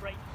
right